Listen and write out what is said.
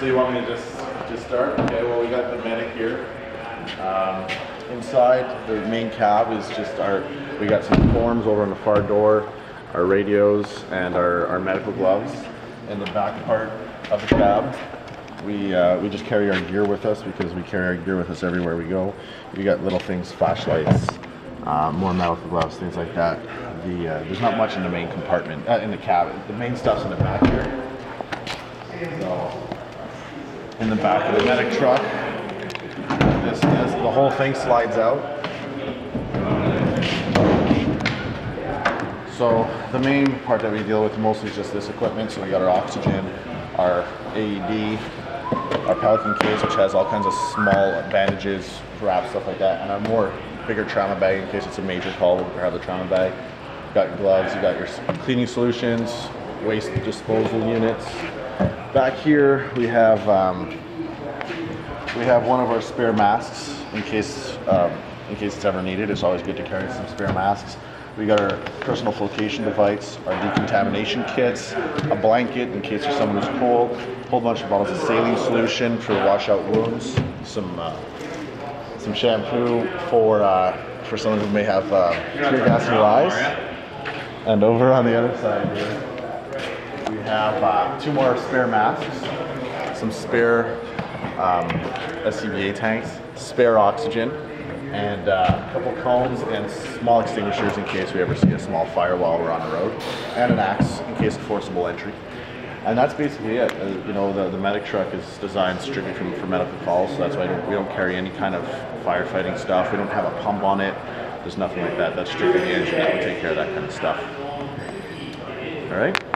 So you want me to just just start? Okay. Well, we got the medic here. Um, inside the main cab is just our. We got some forms over on the far door, our radios, and our, our medical gloves. In the back part of the cab, we uh, we just carry our gear with us because we carry our gear with us everywhere we go. We got little things, flashlights, uh, more medical gloves, things like that. The uh, there's not much in the main compartment uh, in the cab. The main stuff's in the back here. So, in the back of the medic truck, this, this the whole thing slides out. So the main part that we deal with mostly is just this equipment. So we got our oxygen, our AED, our Pelican case, which has all kinds of small bandages, wraps, stuff like that, and our more bigger trauma bag in case it's a major call. We'll have the trauma bag. You got your gloves, you got your cleaning solutions, waste disposal units. Back here we have um, we have one of our spare masks in case um, in case it's ever needed. It's always good to carry some spare masks. We got our personal flotation device, our decontamination kits, a blanket in case there's someone who's cold, a whole bunch of bottles of saline solution for wash out wounds, some uh, some shampoo for uh, for someone who may have uh, tear gas in their eyes. And over on the other side here, have uh, two more spare masks, some spare um, SCBA tanks, spare oxygen, and uh, a couple cones and small extinguishers in case we ever see a small fire while we're on the road, and an axe in case of forcible entry. And that's basically it. Uh, you know, the, the medic truck is designed strictly for, for medical calls, so that's why don't, we don't carry any kind of firefighting stuff. We don't have a pump on it. There's nothing like that. That's strictly the engine that will take care of that kind of stuff. All right.